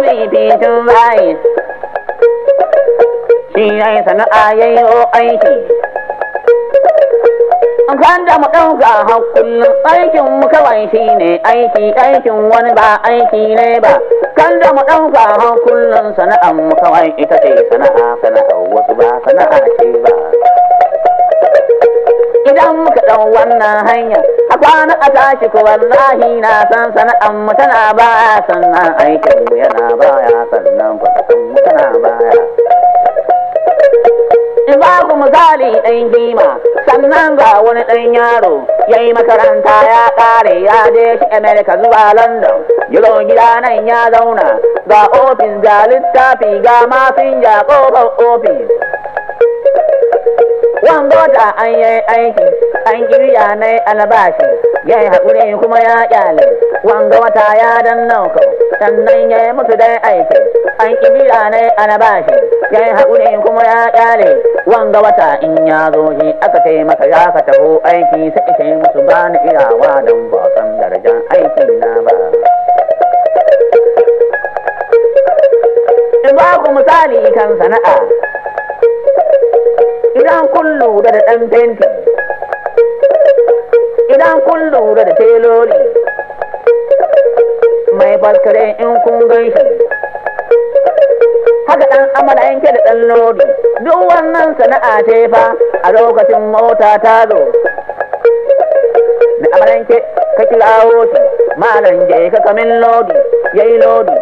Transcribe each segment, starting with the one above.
mafificin bayi shi ya yi sana'a ya yi aiki. Kan da mu ɗauka hakullin aikin mu kawai shi ne aiki. Aikin wani ba aiki ne ba. Kan da mu ɗauka hakullin sana'an mu kawai ita ce sana'a. Sana'a wasu ba sana'a wannan hanya. A kwana a tashi ko wallahi na san sana'an mu tana baya sannan aikin mu yana baya sannan kwasan mu tana baya. In ba ku misali ɗan gima sannan ga wani ɗan yaro ya yi makaranta ya ƙare ya je shi amerika zuwa london. Yiro gida nan ya zauna ga ofis ga littafi ga masinja ƙofar ofis. Wanda da an yi aiki an kirya na albashi ya yi haƙuri kuma ya ƙyale. Wanga wata ya dan nauka sannan ya yi musu dai aiki. An kirya na albashi ya yi haƙuri kuma ya ƙyale. Wanga wata in ya zo shi aka ce masa ya ka taho aiki sai ce musu ba ni iyawa don ba san darajar aiki na ba. In ba ku misali kan sana'a idan kun lura da ɗan fenti kun lura da teloli. Mai balkare in kun gan shi. Haka ɗan amala yanke da ɗan lodi. Duk wannan sana'a ce fa a lokacin mota ta zo. Da amalanke ka kirawo shi. Malam je ka kamin lodi. Yayi lodi.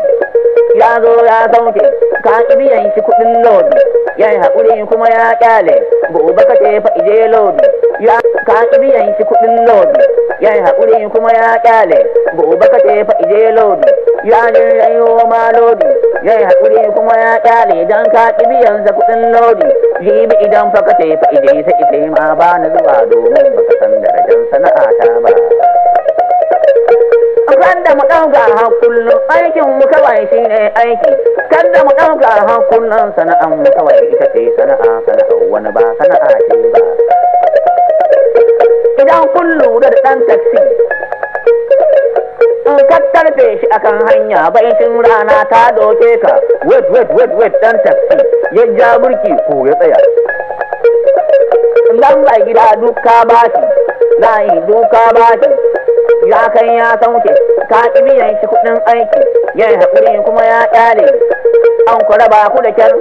Ya zo ya sauke. Ka ƙi biyan shi kuɗin lodi. Ya yi haƙuri kuma ya ƙyale. Gobe ka ce fa ije lodi. Ya ka biyan shi kuɗin lodi ya yi haƙuri kuma ya ƙyale. Gobe ka ce fa ije lodi ya je ya yi ma lodi ya yi haƙuri kuma ya ƙyale. Idan ka biyan sa kuɗin lodi jibi idan fa ka ce fa ije sai ita ma ba na zuwa domin baka san darajar sana'ata ba. Kada mu ɗauka har kullum aikin mu kawai shi ne aiki, kada mu ɗauka har kullum sana'an mu kawai ita ce sana'a. Sana'a wani ba sana'a ce ba. Lura da ɗan taksi, in ka tarfe shi akan hanya baitin rana ta doke ka, wait wait wait wait ɗan taksi ya ja burki ko ya tsaya. Lamba gida duka bashi, layi duka bashi, ya kai ya sauke ka ƙi biyan shi kuɗin aiki ya haƙuri kuma ya ƙyale. An ku raba ku da kyar.